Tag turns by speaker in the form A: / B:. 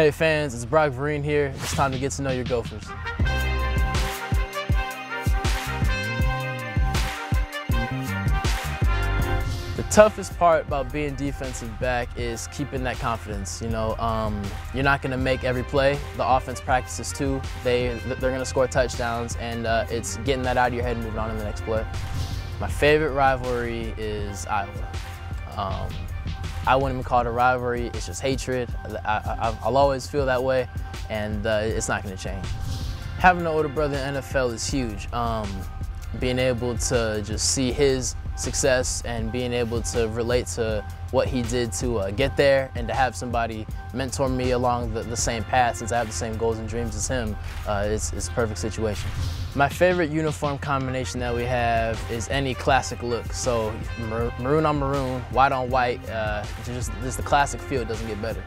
A: Hey fans, it's Brock Vereen here. It's time to get to know your Gophers. The toughest part about being defensive back is keeping that confidence. You know, um, you're not going to make every play. The offense practices too. They they're going to score touchdowns, and uh, it's getting that out of your head and moving on to the next play. My favorite rivalry is Iowa. Um, I wouldn't even call it a rivalry. It's just hatred. I, will always feel that way, and uh, it's not going to change. Having an older brother in NFL is huge. Um, being able to just see his success and being able to relate to what he did to uh, get there and to have somebody mentor me along the, the, same path since I have the same goals and dreams as him, uh, it's, it's a perfect situation. My favorite uniform combination that we have is any classic look. So maroon on maroon, white on white, uh, just, just the classic feel doesn't get better.